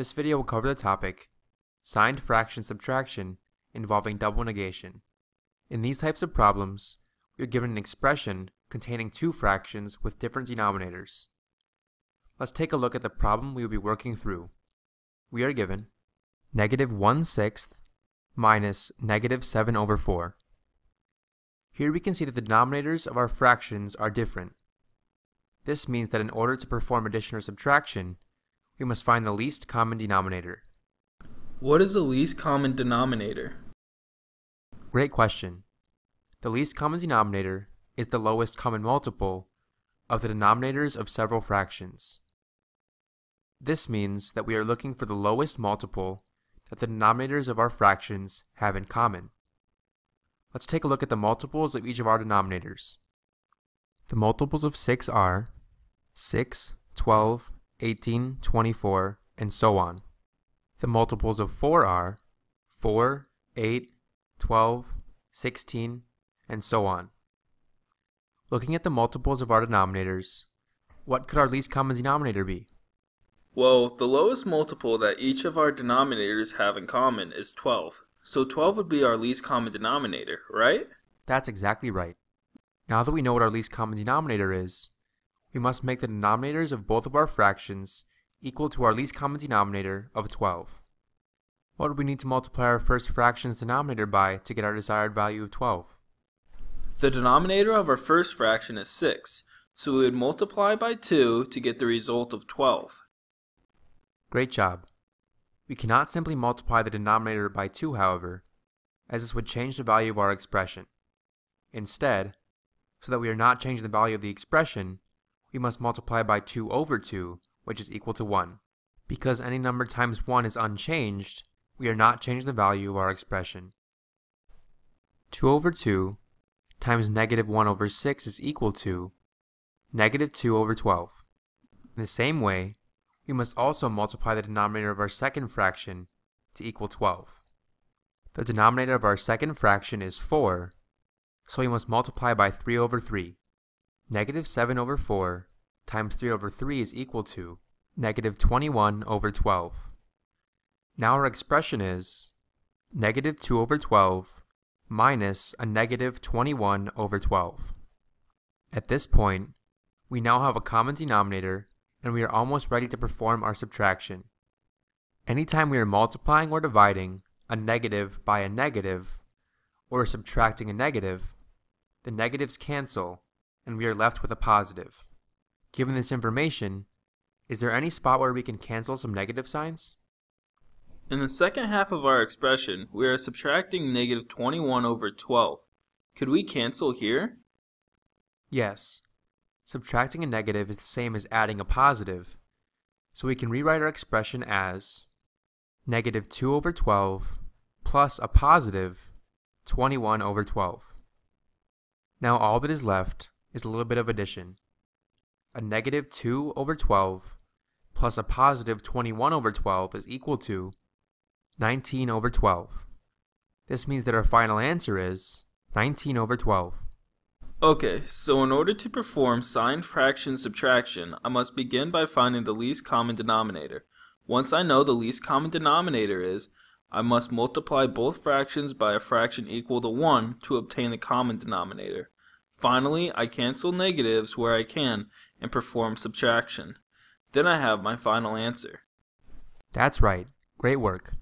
This video will cover the topic signed fraction subtraction involving double negation. In these types of problems, we are given an expression containing two fractions with different denominators. Let's take a look at the problem we will be working through. We are given negative 1 sixth minus negative 7 over 4. Here we can see that the denominators of our fractions are different. This means that in order to perform addition or subtraction, we must find the least common denominator. What is the least common denominator? Great question. The least common denominator is the lowest common multiple of the denominators of several fractions. This means that we are looking for the lowest multiple that the denominators of our fractions have in common. Let's take a look at the multiples of each of our denominators. The multiples of 6 are 6, 12, 18, 24, and so on. The multiples of 4 are 4, 8, 12, 16, and so on. Looking at the multiples of our denominators, what could our least common denominator be? Well, the lowest multiple that each of our denominators have in common is 12. So 12 would be our least common denominator, right? That's exactly right. Now that we know what our least common denominator is, we must make the denominators of both of our fractions equal to our least common denominator of 12. What do we need to multiply our first fraction's denominator by to get our desired value of 12? The denominator of our first fraction is 6, so we would multiply by 2 to get the result of 12. Great job. We cannot simply multiply the denominator by 2, however, as this would change the value of our expression. Instead, so that we are not changing the value of the expression, we must multiply by 2 over 2, which is equal to 1. Because any number times 1 is unchanged, we are not changing the value of our expression. 2 over 2 times negative 1 over 6 is equal to negative 2 over 12. In the same way, we must also multiply the denominator of our second fraction to equal 12. The denominator of our second fraction is 4, so we must multiply by 3 over 3. Negative 7 over 4 times 3 over 3 is equal to negative 21 over 12. Now our expression is negative 2 over 12 minus a negative 21 over 12. At this point, we now have a common denominator and we are almost ready to perform our subtraction. Anytime we are multiplying or dividing a negative by a negative, or subtracting a negative, the negatives cancel and we are left with a positive. Given this information, is there any spot where we can cancel some negative signs? In the second half of our expression, we are subtracting negative 21 over 12. Could we cancel here? Yes. Subtracting a negative is the same as adding a positive, so we can rewrite our expression as negative 2 over 12 plus a positive 21 over 12. Now all that is left is a little bit of addition. A negative 2 over 12 plus a positive 21 over 12 is equal to 19 over 12. This means that our final answer is 19 over 12. Okay, so in order to perform signed fraction subtraction, I must begin by finding the least common denominator. Once I know the least common denominator is, I must multiply both fractions by a fraction equal to 1 to obtain the common denominator. Finally, I cancel negatives where I can and perform subtraction. Then I have my final answer. That's right. Great work.